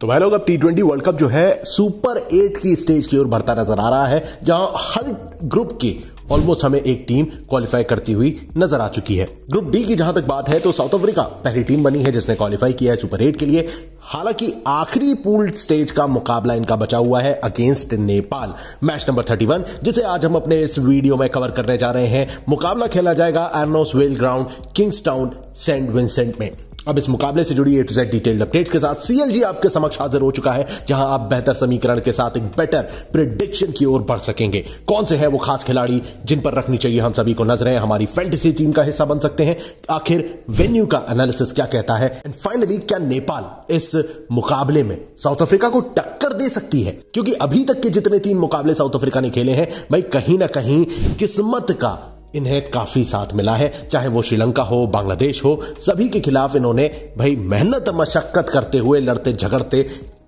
तो भाई लोग, अब टी ट्वेंटी वर्ल्ड कप जो है सुपर एट की स्टेज की ओर बढ़ता नज़र आ रहा है, जहाँ हर ग्रुप की ऑलमोस्ट हमें एक टीम क्वालिफाई करती हुई नज़र आ चुकी है। ग्रुप डी की जहाँ तक बात है तो साउथ अफ्रीका पहली टीम बनी है, जिसने क्वालिफाई किया है सुपर एट के लिए। हालाँकि आखिरी पूल स्टेज का मुकाबला इनका बचा हुआ है अगेंस्ट नेपाल। मैच नंबर 31 जिसे आज हम अपने इस वीडियो में कवर करने जा रहे हैं। मुकाबला खेला जाएगा Arnos Vale ground Kingstown Saint Vincent में। अब इस मुकाबले से जुड़ी A to Z detailed updates के साथ सीएलजी आपके समक्ष हाजिर हो चुका है, जहाँ आप बेहतर समीकरण के साथ एक बेटर प्रिडिक्शन की ओर बढ़ सकेंगे। कौन से हैं वो खास खिलाड़ी जिन पर रखनी चाहिए? हम सभी को नज़रें हमारी फैंटेसी टीम का हिस्सा बन सकते हैं। आखिर वेन्यू का एनालिसिस क्या कहता है? एंड फाइनली क्या नेपाल इस मुकाबले में साउथ अफ्रीका को टक्कर दे सकती है? क्योंकि अभी तक के जितने तीन मुकाबले साउथ अफ्रीका ने खेले हैं, भाई कहीं ना कहीं किस्मत का इन्हें काफ़ी साथ मिला है। चाहे वो श्रीलंका हो, बांग्लादेश हो, सभी के खिलाफ इन्होंने भाई मेहनत, मशक्कत करते हुए लड़ते, झगड़ते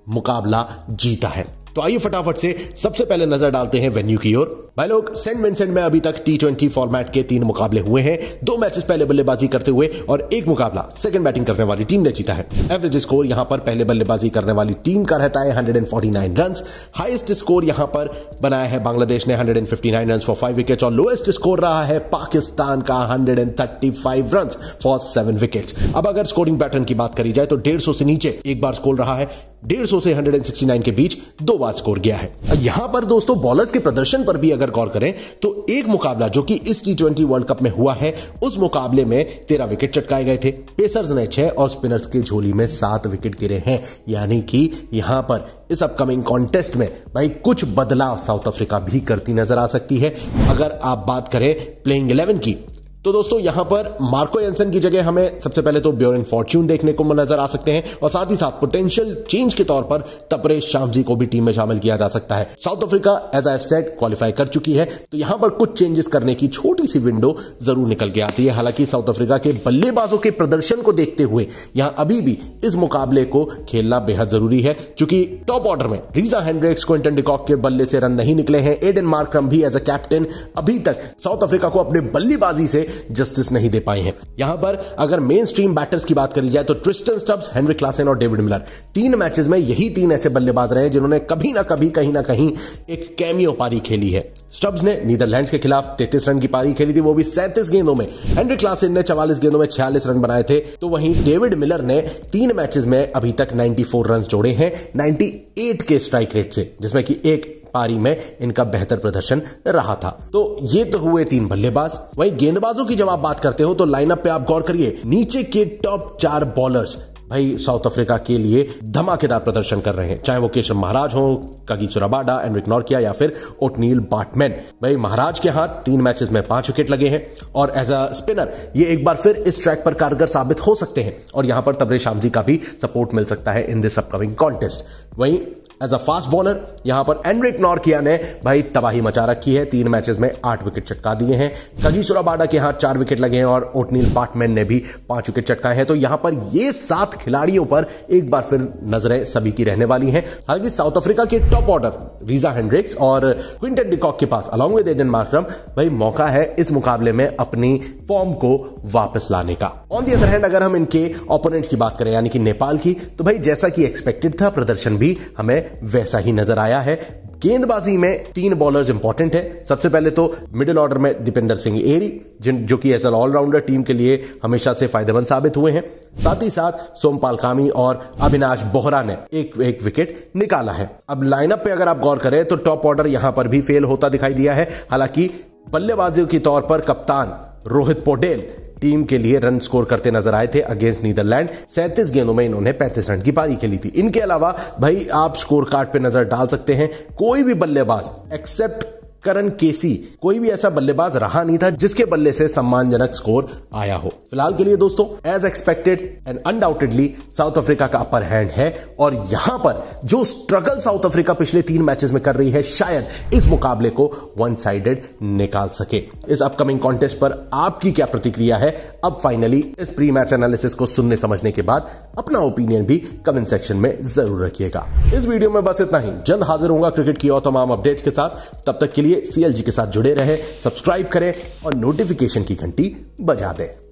मुकाबला जीता है। तो आइए फटाफट से सबसे पहले नज़र डालते हैं वेन्यू की ओर। भाई लोग सेंट विंसेंट में अभी तक टी ट्वेंटी फॉर्मेट के तीन मुकाबले हुए हैं। दो मैचेस पहले बल्लेबाजी करते हुए और एक मुकाबला सेकंड बैटिंग करने वाली टीम ने जीता है। एवरेज स्कोर यहाँ पर पहले बल्लेबाजी करने वाली टीम का रहता है 149 रन हाईएस्ट स्कोर यहाँ पर बनाया है बांग्लादेश ने 159 रन फॉर फाइव विकेट्स और लोएस्ट स्कोर रहा है पाकिस्तान का 135 रन फॉर सेवन विकेट्स अब अगर स्कोरिंग पैटर्न की बात करी जाए तो डेढ़ से नीचे एक बार स्कोर रहा है। डेढ़ से 169 के बीच दो बार स्कोर गया है। यहाँ पर दोस्तों बॉलर्स के प्रदर्शन पर भी अगर अगर गौर करें तो एक मुकाबला जो कि इस टी ट्वेंटी वर्ल्ड कप में हुआ है, उस मुकाबले में तेरह विकेट चटकाए गए थे। पेसर्स ने छह और स्पिनर्स की झोली में सात विकेट गिरे हैं। यानी कि यहाँ पर इस अपकमिंग कॉन्टेस्ट में भाई कुछ बदलाव साउथ अफ्रीका भी करती नज़र आ सकती है। अगर आप बात करें प्लेइंग इलेवन की तो दोस्तों, यहाँ पर मार्को एंसन की जगह हमें सबसे पहले तो ब्योरन फॉर्च्यून देखने को नज़र आ सकते हैं और साथ ही साथ पोटेंशियल चेंज के तौर पर तपरेश श्याम जी को भी टीम में शामिल किया जा सकता है। South Africa as I set qualify कर चुकी है। तो यहाँ पर कुछ चेंजेस करने की छोटी सी विंडो ज़रूर निकल के आती है। हालाँकि साउथ अफ्रीका के बल्लेबाजों के प्रदर्शन को देखते हुए यहाँ अभी भी इस मुकाबले को खेलना बेहद ज़रूरी है चूँकि टॉप ऑर्डर में Reeza Hendricks Quinton de Kock के बल्ले से रन नहीं निकले हैं। एडन मार्क्रम भी एज अ कैप्टन अभी तक साउथ अफ्रीका को अपने बल्लेबाजी से जस्टिस नहीं दे पाए हैं। यहाँ पर अगर मेन स्ट्रीम बैटर्स की बात करी जाए तो ट्रिस्टन स्टब्स हेनरी क्लासन और डेविड मिलर तीन मैचेस में यही तीन ऐसे बल्लेबाज रहे जिन्होंने कभी ना कभी, कहीं ना कहीं एक कैमियो पारी खेली है। स्टब्स ने नीदरलैंड्स के खिलाफ तैतीस रन की पारी खेली थी, वो भी सैंतीस गेंदों में। हेनरी क्लासन ने चवालीस गेंदों में छियालीस रन बनाए थे। तो वहीं डेविड मिलर ने तीन मैचेस में अभी तक 94 रन जोड़े हैं 98 के स्ट्राइक रेट से, जिसमें कि एक पारी में इनका बेहतर प्रदर्शन रहा था। तो ये तो हुए तीन बल्लेबाज। वहीं गेंदबाजों की जब आप बात करते हो तो लाइनअप पे आप गौर करिए, नीचे के टॉप चार बॉलर्स भाई साउथ अफ्रीका के लिए धमाकेदार प्रदर्शन कर रहे हैं। चाहे वो केशव महाराज हो, कगी सुराबाडा एनरिक नॉर्किया या फिर ओटनील बाटमैन भाई महाराज के हाथ तीन मैचेस में पाँच विकेट लगे हैं। और एज अ स्पिनर ये एक बार फिर इस ट्रैक पर कारगर साबित हो सकते हैं। और यहाँ पर तबरे श्याम जी का भी सपोर्ट मिल सकता है इन दिस अपकमिंग कॉन्टेस्ट वहीं एज अ फास्ट बॉलर यहाँ पर एनरिक नॉर्किया ने भाई तबाही मचा रखी है। तीन मैचेस में आठ विकेट चटका दिए हैं। कगी सुराबाडा के यहाँ चार विकेट लगे हैं और ओटनील बाटमैन ने भी पाँच विकेट चटकाए हैं। तो यहाँ पर ये सात खिलाड़ियों पर एक बार फिर नज़रें सभी की रहने वाली हैं। हालाँकि साउथ अफ्रीका के टॉप ऑर्डर रीजा हेंड्रिक्स और क्विंटन डिकॉक के पास अलॉन्ग विद एडन मार्क्रम भाई मौका है इस मुकाबले में अपनी फॉर्म को वापस लाने का। ऑन दी अदर हैंड अगर हम इनके ओपोनेंट्स की बात करें, यानी कि नेपाल की तो भाई जैसा कि एक्सपेक्टेड था, प्रदर्शन भी हमें वैसा ही नज़र आया है। गेंदबाजी में तीन बॉलर्स इंपॉर्टेंट है। सबसे पहले तो मिडिल ऑर्डर में दीपेंद्र सिंह एरी, जिन, जो कि एज एन ऑलराउंडर टीम के लिए हमेशा से फ़ायदेमंद साबित हुए हैं। साथ ही साथ सोमपाल कामी और अविनाश बोहरा ने एक एक विकेट निकाला है। अब लाइनअप पे अगर आप गौर करें तो टॉप ऑर्डर यहाँ पर भी फेल होता दिखाई दिया है। हालाँकि बल्लेबाजियों के तौर पर कप्तान रोहित पोडेल टीम के लिए रन स्कोर करते नज़र आए थे अगेंस्ट नीदरलैंड। सैंतीस गेंदों में इन्होंने पैंतीस रन की पारी खेली थी। इनके अलावा भाई, आप स्कोर कार्ड पे नज़र डाल सकते हैं। कोई भी बल्लेबाज एक्सेप्ट करण केसी, कोई भी ऐसा बल्लेबाज रहा नहीं था जिसके बल्ले से सम्मानजनक स्कोर आया हो। फ़िलहाल के लिए दोस्तों as expected and undoubtedly South Africa का अपर हैंड है और यहाँ पर जो स्ट्रगल साउथ अफ्रीका पिछले तीन मैचेस में कर रही है, शायद इस मुकाबले को वन साइडेड निकाल सके। इस अपकमिंग कॉन्टेस्ट पर आपकी क्या प्रतिक्रिया है? अब फाइनली इस प्री मैच एनालिसिस को सुनने समझने के बाद अपना ओपिनियन भी कमेंट सेक्शन में ज़रूर रखिएगा। इस वीडियो में बस इतना ही। जल्द हाजिर होगा क्रिकेट की और तमाम अपडेट्स के साथ। तब तक के लिए सीएलजी के साथ जुड़े रहें सब्सक्राइब करें और नोटिफिकेशन की घंटी बजा दें।